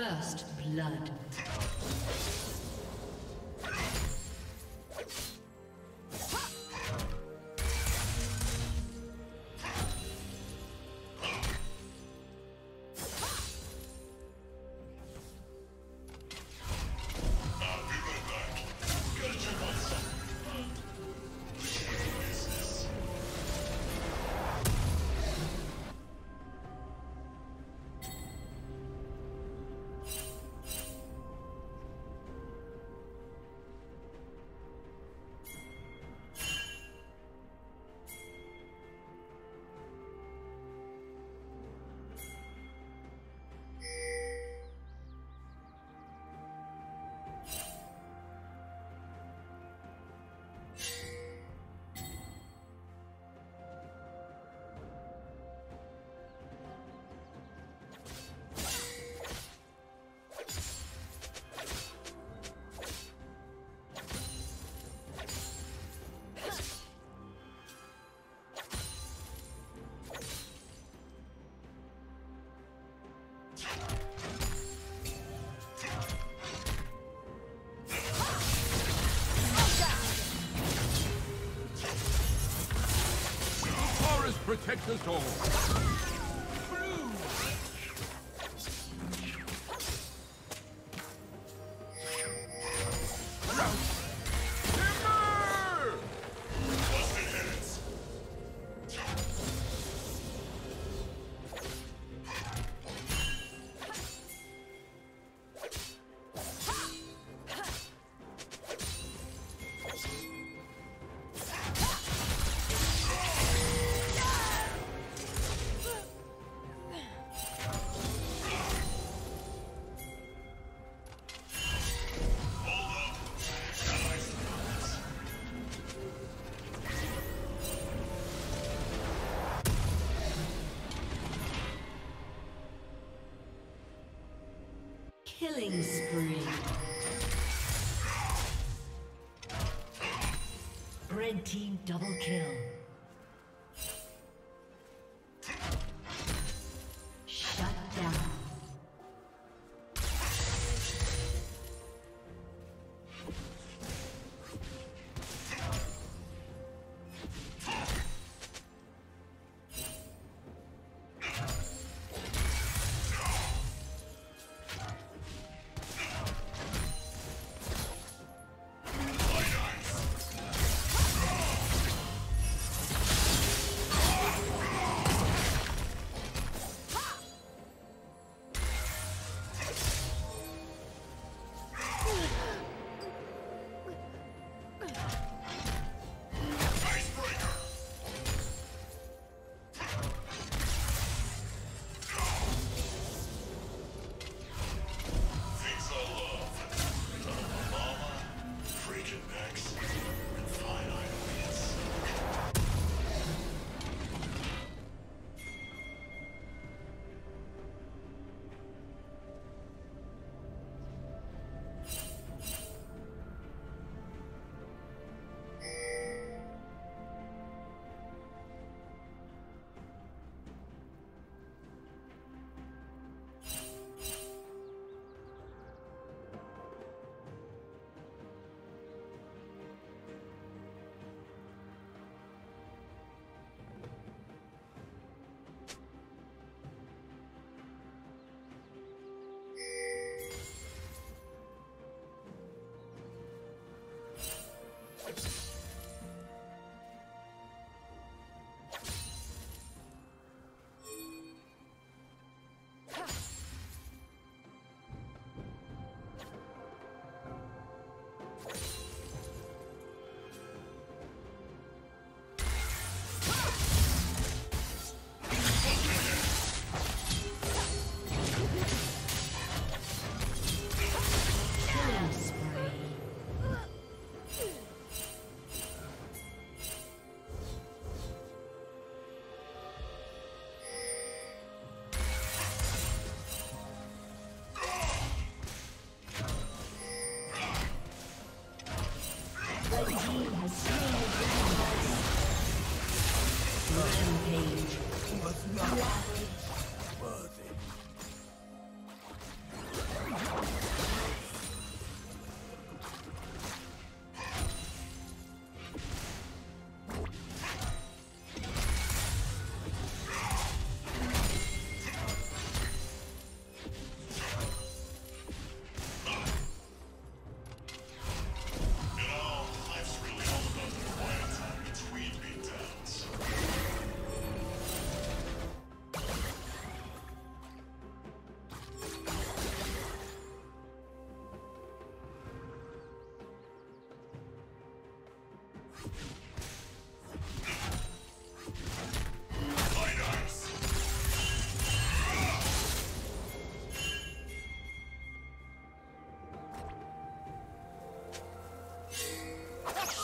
First blood. Protect us Killing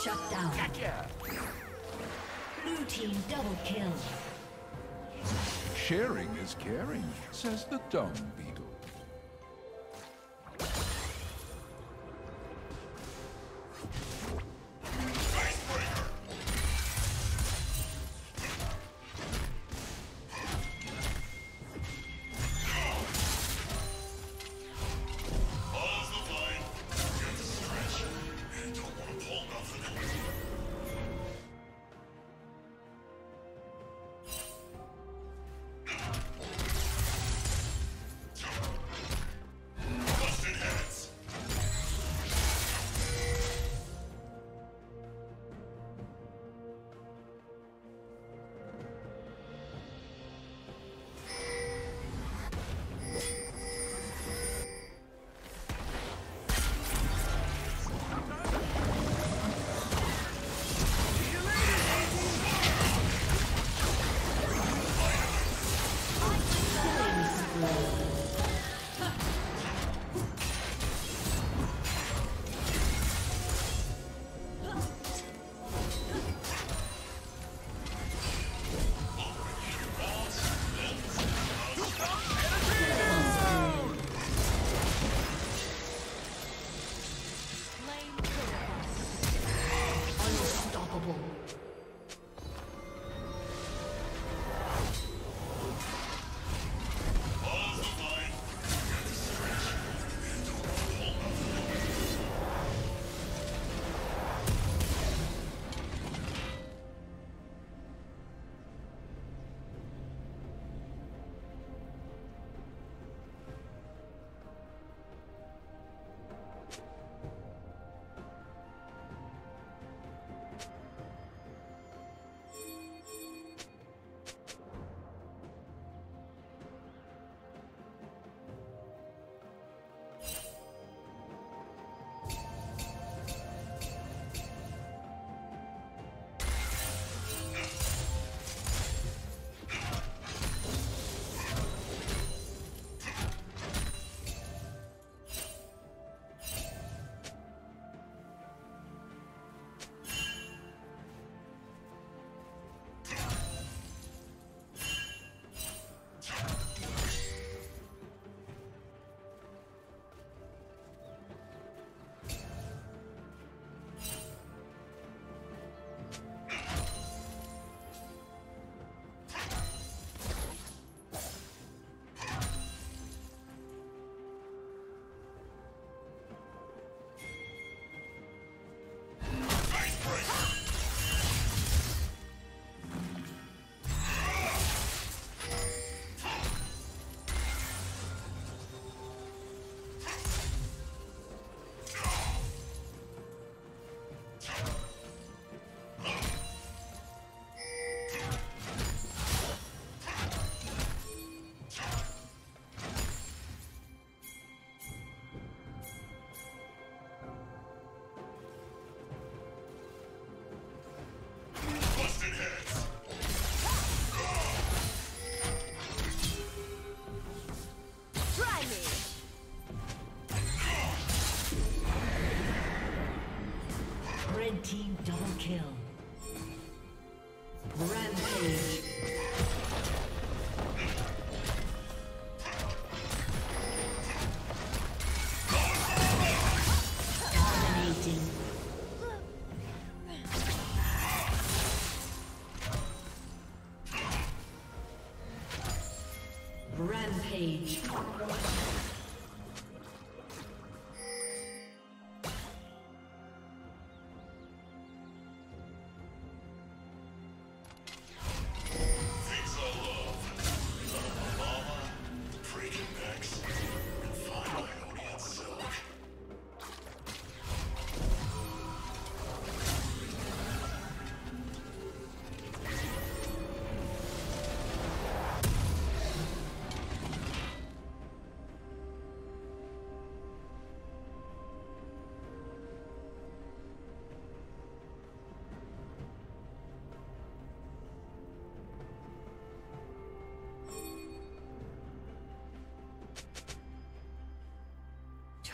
Shut down. Blue team double kill. Sharing is caring, says the dung beetle. Rampage.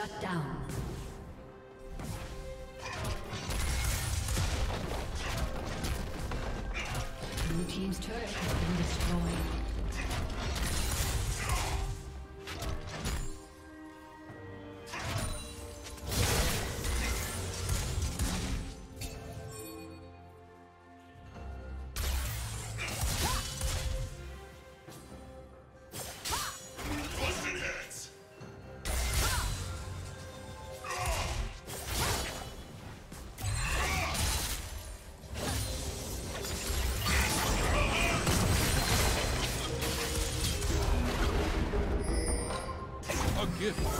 Shut down. A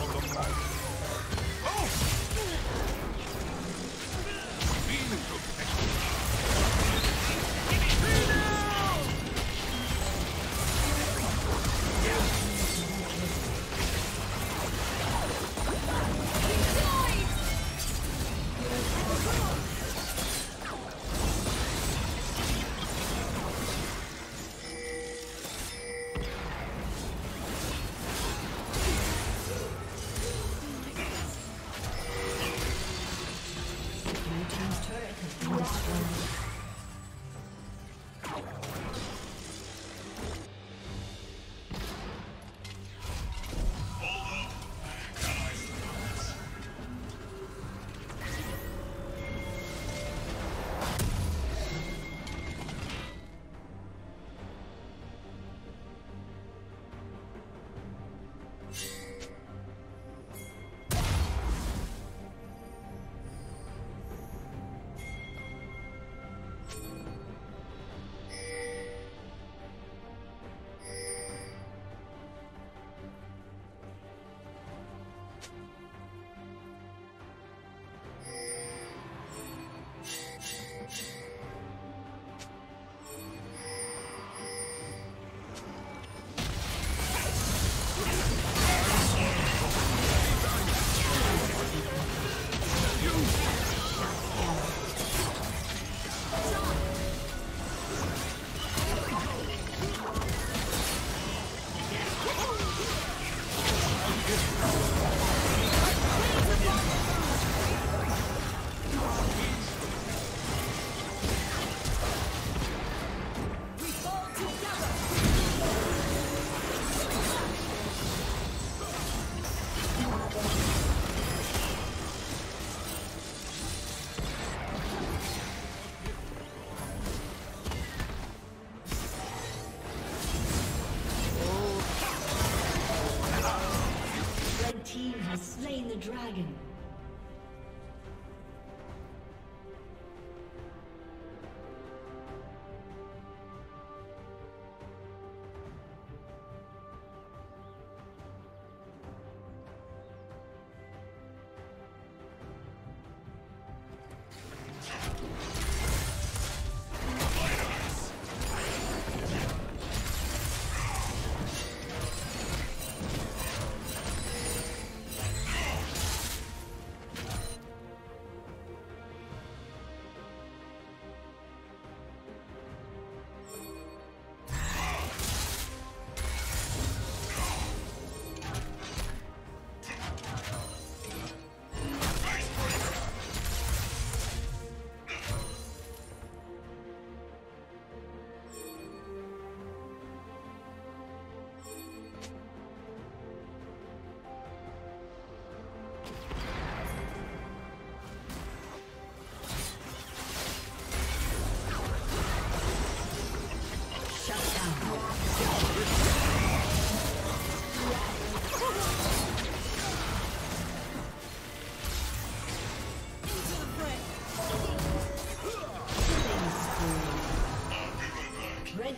the dragon.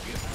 Team